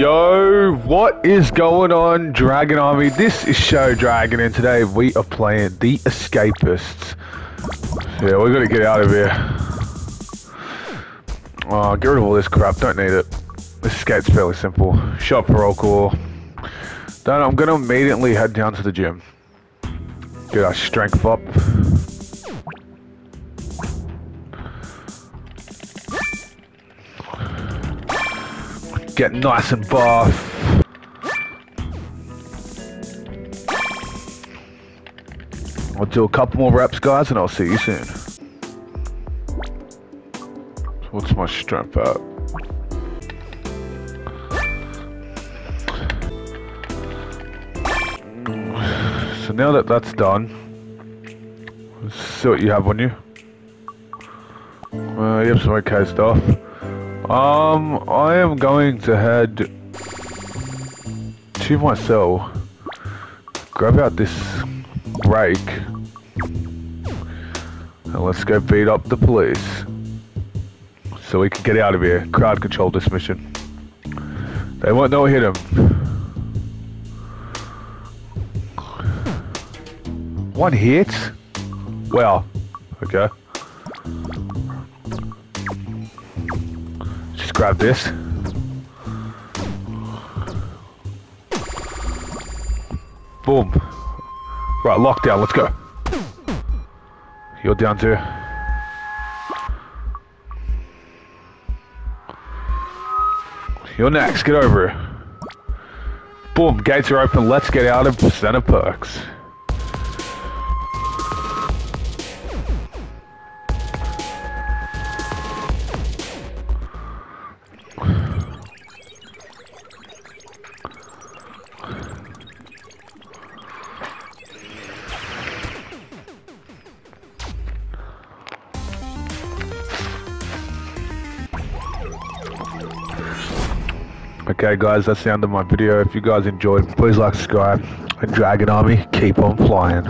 Yo, what is going on, Dragon Army? This is Shadow Dragon, and today we are playing The Escapists. Yeah, we gotta get out of here. Oh, get rid of all this crap, don't need it. This escape's fairly simple. Shot parole core. Then I'm gonna immediately head down to the gym. Get our strength up. Get nice and buff. I'll do a couple more reps, guys, and I'll see you soon. What's my strength at? So now that that's done, let's see what you have on you. Uh, you have some okay stuff. Um, I am going to head to my cell, grab out this rake, and let's go beat up the police. So we can get out of here. Crowd control this mission. They won't know hit him. One hit? Well, okay. Grab this. Boom. Right, lockdown, let's go. You're down too. You're next, get over. Boom, gates are open, let's get out of Center Perks. Okay guys, that's the end of my video. If you guys enjoyed, please like, subscribe, and Dragon Army, keep on flying.